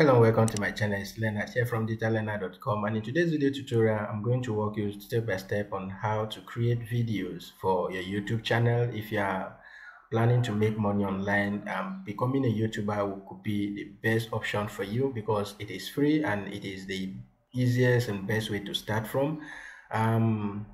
Hello and welcome to my channel. It's Leonard here from digitalleonard.com and in today's video tutorial I'm going to walk you step by step on how to create videos for your YouTube channel. If you are planning to make money online, um, becoming a YouTuber could be the best option for you because it is free and it is the easiest and best way to start from. Um,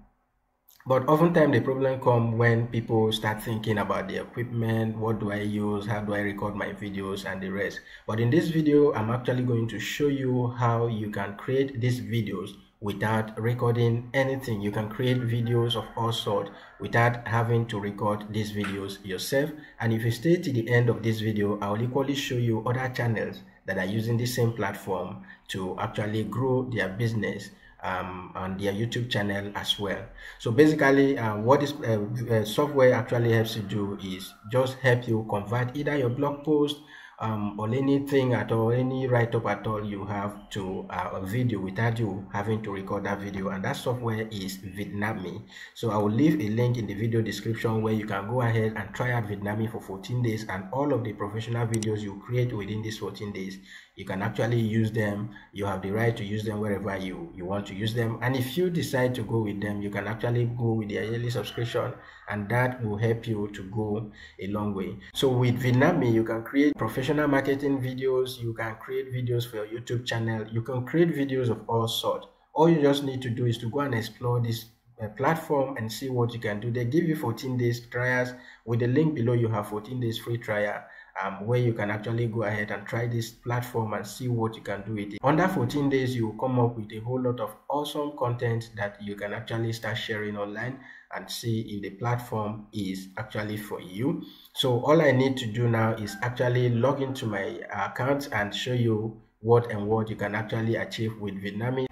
but oftentimes the problem come when people start thinking about the equipment, what do I use, how do I record my videos and the rest. But in this video, I'm actually going to show you how you can create these videos without recording anything. You can create videos of all sorts without having to record these videos yourself. And if you stay to the end of this video, I will equally show you other channels that are using the same platform to actually grow their business um, on their YouTube channel as well. So basically, uh, what this uh, uh, software actually helps you do is just help you convert either your blog post um, or anything at all, any write-up at all you have to uh, a video without you having to record that video and that software is Vidnami. So I will leave a link in the video description where you can go ahead and try out Vidnami for 14 days and all of the professional videos you create within these 14 days you can actually use them. You have the right to use them wherever you you want to use them. And if you decide to go with them you can actually go with their yearly subscription and that will help you to go a long way. So with Vidnami you can create professional marketing videos you can create videos for your youtube channel you can create videos of all sorts all you just need to do is to go and explore this uh, platform and see what you can do. They give you 14 days trials. With the link below you have 14 days free trial um, where you can actually go ahead and try this platform and see what you can do with it. Under 14 days, you will come up with a whole lot of awesome content that you can actually start sharing online and see if the platform is actually for you. So all I need to do now is actually log into my account and show you what and what you can actually achieve with Vidnami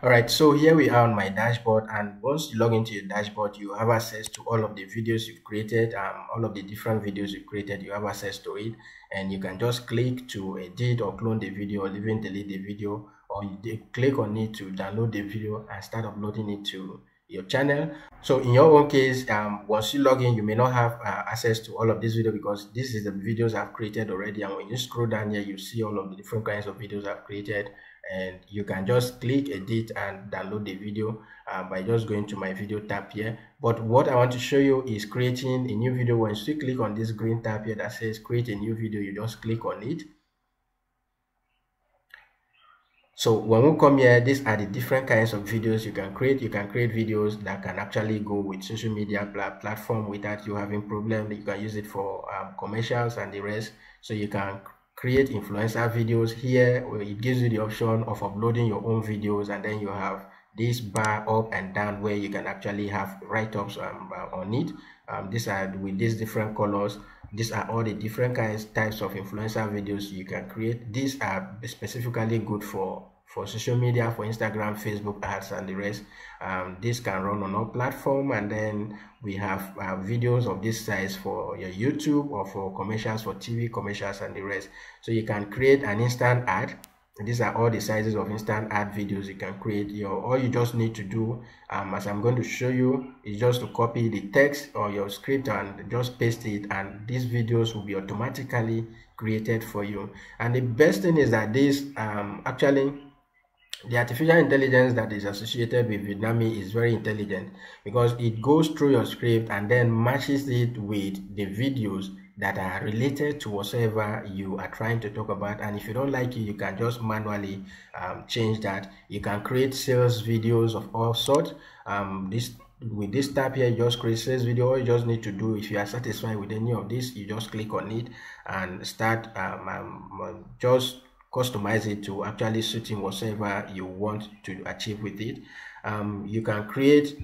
all right so here we are on my dashboard and once you log into your dashboard you have access to all of the videos you've created um, all of the different videos you've created you have access to it and you can just click to edit or clone the video or even delete the video or you click on it to download the video and start uploading it to your channel. So in your own case um, once you log in you may not have uh, access to all of this video because this is the videos i've created already and when you scroll down here you see all of the different kinds of videos i've created and you can just click edit and download the video uh, by just going to my video tab here. But what i want to show you is creating a new video. Once you click on this green tab here that says create a new video you just click on it. So when we come here these are the different kinds of videos you can create. You can create videos that can actually go with social media platform without you having problem. You can use it for um, commercials and the rest. So you can create influencer videos here it gives you the option of uploading your own videos and then you have this bar up and down where you can actually have write-ups um, uh, on it. Um, these are with these different colors. These are all the different kinds types of influencer videos you can create. These are specifically good for for social media for instagram facebook ads and the rest. Um, this can run on our platform and then we have uh, videos of this size for your youtube or for commercials for tv commercials and the rest. So you can create an instant ad. These are all the sizes of instant ad videos you can create. Your all you just need to do um, as i'm going to show you is just to copy the text or your script and just paste it and these videos will be automatically created for you. And the best thing is that this um, actually the artificial intelligence that is associated with Vidnami is very intelligent because it goes through your script and then matches it with the videos that are related to whatever you are trying to talk about. And if you don't like it you can just manually um, change that. You can create sales videos of all sorts. Um, this with this tab here just create sales video. All you just need to do if you are satisfied with any of this you just click on it and start um, um just customize it to actually suiting whatever you want to achieve with it. Um, you can create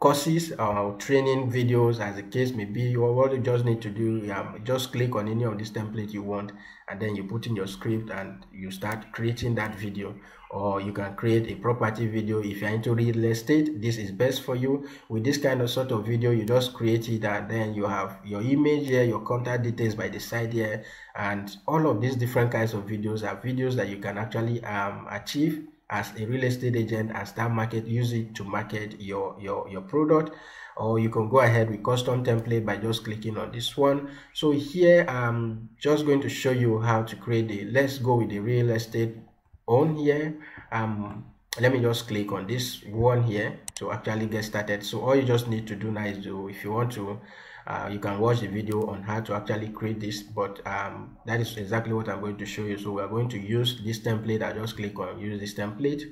courses or training videos as the case may be. What you just need to do um, just click on any of this template you want and then you put in your script and you start creating that video. Or you can create a property video. If you're into real estate this is best for you. With this kind of sort of video you just create it and then you have your image here your contact details by the side here. And all of these different kinds of videos are videos that you can actually um, achieve as a real estate agent as that market use it to market your your your product or you can go ahead with custom template by just clicking on this one. So here i'm just going to show you how to create the let's go with the real estate on here. Um let me just click on this one here to actually get started. So all you just need to do now is to if you want to uh, you can watch the video on how to actually create this but um, that is exactly what i'm going to show you. So we are going to use this template. I just click on use this template.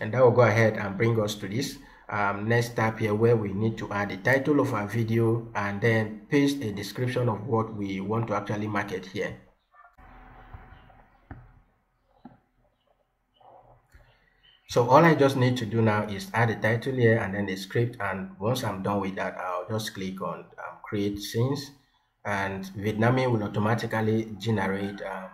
And that will go ahead and bring us to this um, next tab here where we need to add the title of our video and then paste a description of what we want to actually market here so all I just need to do now is add the title here and then the script and once I'm done with that I'll just click on um, create scenes and Vidnami will automatically generate um,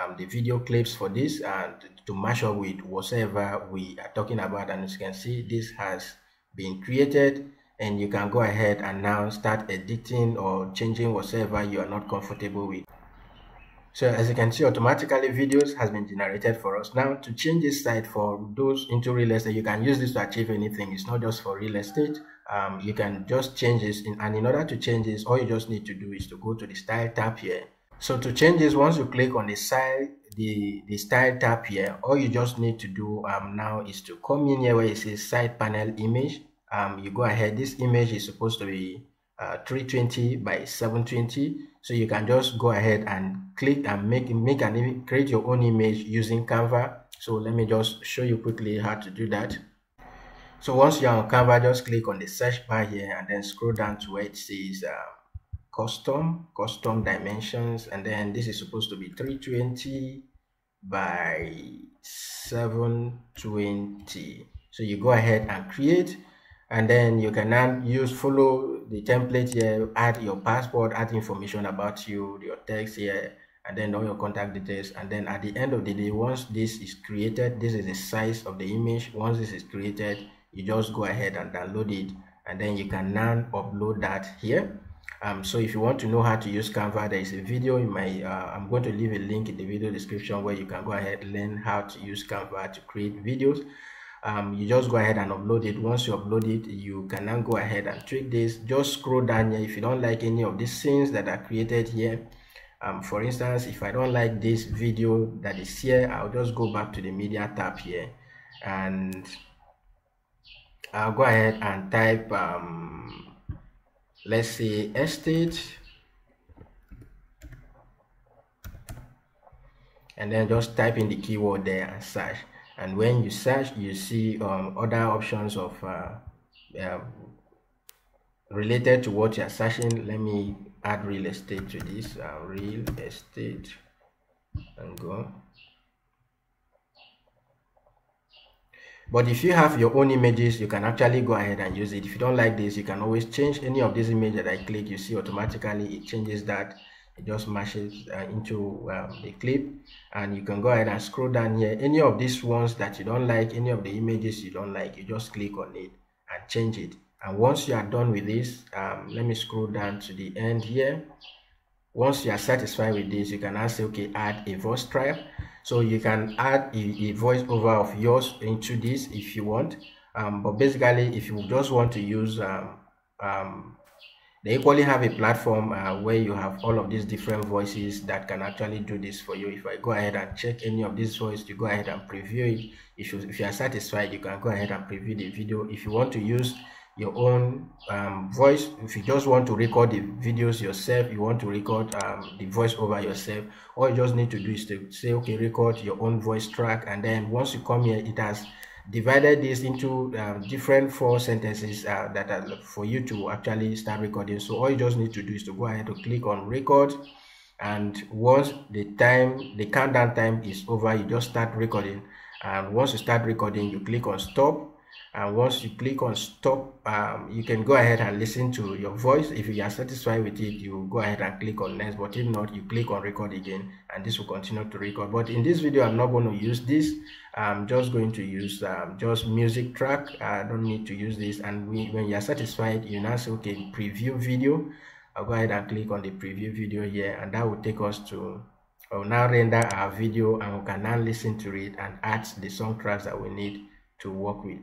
um, the video clips for this and to match up with whatever we are talking about and as you can see this has been created and you can go ahead and now start editing or changing whatever you are not comfortable with so as you can see automatically videos has been generated for us. Now to change this site for those into real estate you can use this to achieve anything. It's not just for real estate. Um, you can just change this in, and in order to change this all you just need to do is to go to the style tab here. So to change this once you click on the side the the style tab here all you just need to do um now is to come in here where it says side panel image. Um you go ahead. This image is supposed to be uh, 320 by 720 so you can just go ahead and click and make make an create your own image using canva. So let me just show you quickly how to do that. So once you're on canva just click on the search bar here and then scroll down to where it says uh, custom custom dimensions. And then this is supposed to be 320 by 720 so you go ahead and create and then you can now use follow the template here add your passport add information about you your text here and then all your contact details. And then at the end of the day once this is created this is the size of the image. Once this is created you just go ahead and download it. And then you can now upload that here. Um, so if you want to know how to use Canva, there is a video in my, uh, I'm going to leave a link in the video description where you can go ahead learn how to use Canva to create videos. Um, you just go ahead and upload it. Once you upload it, you can now go ahead and tweak this. Just scroll down here if you don't like any of these scenes that are created here. Um, for instance, if I don't like this video that is here, I'll just go back to the media tab here and I'll go ahead and type um, let's say estate and then just type in the keyword there and search and when you search you see um, other options of uh, uh, related to what you're searching. Let me add real estate to this uh, real estate and go. But if you have your own images you can actually go ahead and use it. If you don't like this you can always change any of these images that i click. You see automatically it changes that just mashes uh, into um, the clip and you can go ahead and scroll down here. Any of these ones that you don't like any of the images you don't like you just click on it and change it. And once you are done with this um, let me scroll down to the end here. Once you are satisfied with this you can now say okay add a voice tribe so you can add a, a voiceover of yours into this if you want. Um, but basically if you just want to use um, um, they equally have a platform uh, where you have all of these different voices that can actually do this for you. If i go ahead and check any of these voices you go ahead and preview it. If you, if you are satisfied you can go ahead and preview the video. If you want to use your own um, voice if you just want to record the videos yourself you want to record um, the voice over yourself all you just need to do is to say okay record your own voice track and then once you come here it has divided this into um, different four sentences uh, that are for you to actually start recording. So all you just need to do is to go ahead to click on record and once the time the countdown time is over you just start recording. And once you start recording you click on stop and once you click on stop um, you can go ahead and listen to your voice. If you are satisfied with it you go ahead and click on next but if not you click on record again and this will continue to record. But in this video i'm not going to use this. I'm just going to use um, just music track. I don't need to use this. And we, when you are satisfied you now say okay preview video. I'll go ahead and click on the preview video here and that will take us to I'll now render our video and we can now listen to it and add the song tracks that we need to work with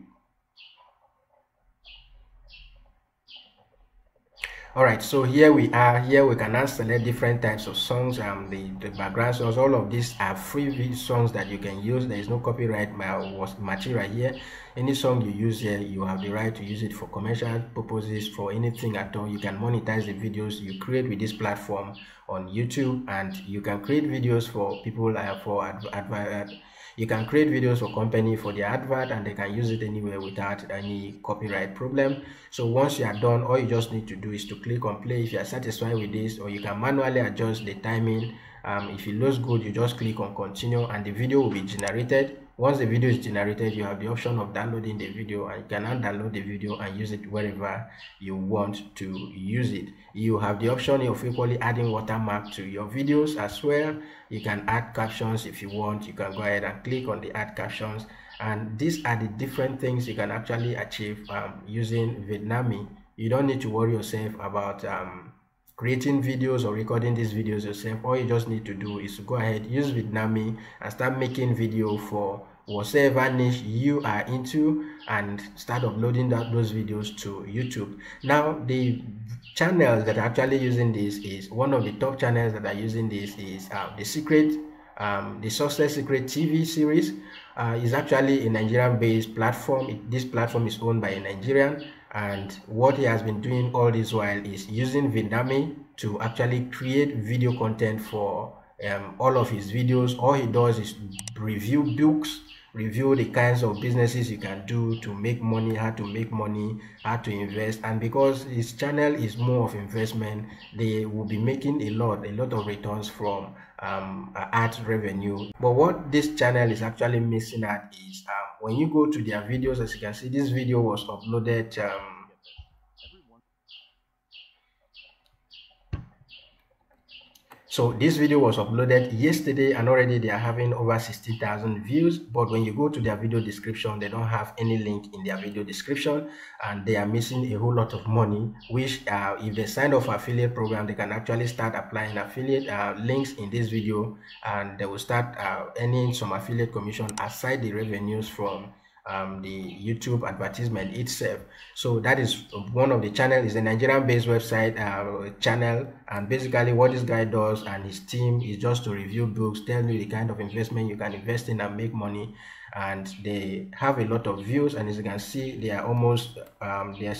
all right so here we are here we can now select different types of songs um the the background songs. All of these are free songs that you can use. There is no copyright material here. Any song you use here you have the right to use it for commercial purposes for anything at all. You can monetize the videos you create with this platform on youtube and you can create videos for people uh, for adv adv you can create videos for company for their advert and they can use it anywhere without any copyright problem. So once you are done all you just need to do is to click on play. If you are satisfied with this or you can manually adjust the timing um, if it looks good you just click on continue and the video will be generated once the video is generated you have the option of downloading the video. And you can now download the video and use it wherever you want to use it. You have the option of equally adding watermark to your videos as well. You can add captions if you want. You can go ahead and click on the add captions. And these are the different things you can actually achieve um, using Vidnami. You don't need to worry yourself about um, creating videos or recording these videos yourself. All you just need to do is to go ahead use Vidnami and start making video for whatever niche you are into and start uploading that, those videos to YouTube. Now the channels that are actually using this is one of the top channels that are using this is uh, the secret um, the success secret tv series uh, is actually a nigerian based platform it, this platform is owned by a nigerian and what he has been doing all this while is using Vidnami to actually create video content for um, all of his videos all he does is review books review the kinds of businesses you can do to make money how to make money how to invest. And because his channel is more of investment they will be making a lot a lot of returns from um ad revenue. But what this channel is actually missing at is um, when you go to their videos as you can see this video was uploaded um, So this video was uploaded yesterday and already they are having over 60,000 views. But when you go to their video description, they don't have any link in their video description and they are missing a whole lot of money, which uh, if they sign off affiliate program, they can actually start applying affiliate uh, links in this video and they will start uh, earning some affiliate commission aside the revenues from um, the YouTube advertisement itself. So that is one of the channel is a Nigerian based website uh, channel and basically what this guy does and his team is just to review books, tell you the kind of investment you can invest in and make money and they have a lot of views and as you can see they are almost um, they are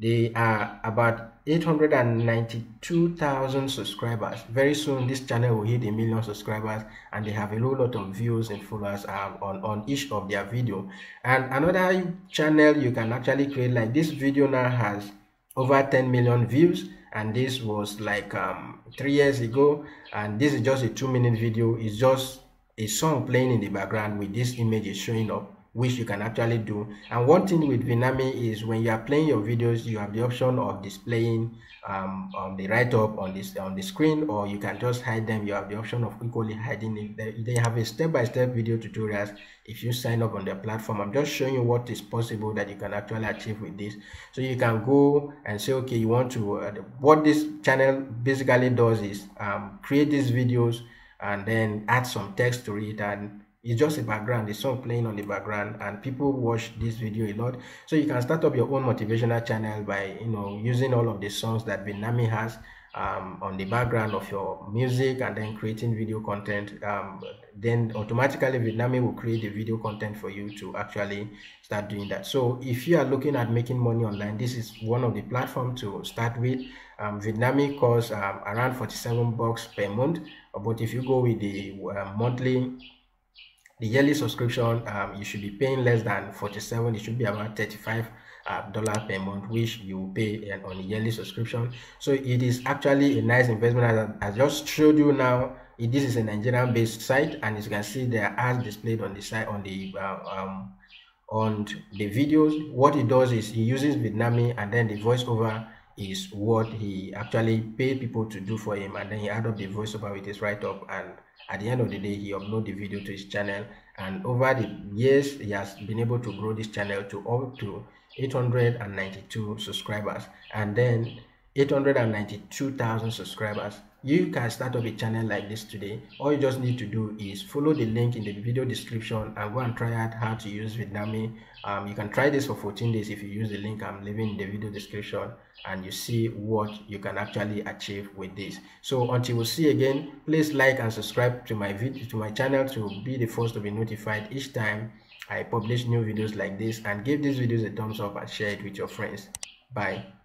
they are about 892,000 subscribers. Very soon, this channel will hit a million subscribers, and they have a whole lot of views and followers um, on on each of their video. And another channel you can actually create like this video now has over 10 million views, and this was like um, three years ago. And this is just a two-minute video. It's just a song playing in the background with this image showing up which you can actually do. And one thing with Vidnami is when you are playing your videos you have the option of displaying um, on the right up on this on the screen or you can just hide them. You have the option of equally hiding it. They, have a step-by-step -step video tutorials if you sign up on their platform. I'm just showing you what is possible that you can actually achieve with this. So you can go and say okay you want to uh, what this channel basically does is um, create these videos and then add some text to it and it's just a background. The song playing on the background and people watch this video a lot. So you can start up your own motivational channel by you know using all of the songs that Vidnami has um, on the background of your music and then creating video content. Um, then automatically Vidnami will create the video content for you to actually start doing that. So if you are looking at making money online this is one of the platforms to start with. Um, Vidnami costs um, around 47 bucks per month. But if you go with the uh, monthly the yearly subscription um, you should be paying less than 47 it should be about 35 dollar dollar per month which you pay uh, on a yearly subscription. So it is actually a nice investment. As i just showed you now this is a nigerian based site and as you can see there are ads displayed on the site on the uh, um, on the videos. What it does is he uses Vidnami and then the voiceover is what he actually paid people to do for him and then he add up the voiceover with his write-up and at the end of the day he uploaded the video to his channel. And over the years he has been able to grow this channel to up to 892 subscribers and then 892,000 subscribers you can start up a channel like this today. All you just need to do is follow the link in the video description and go and try out how to use Vidnami um, you can try this for 14 days if you use the link I'm leaving in the video description and you see what you can actually achieve with this. So until we see again please like and subscribe to my video to my channel to be the first to be notified each time I publish new videos like this. And give these videos a thumbs up and share it with your friends. Bye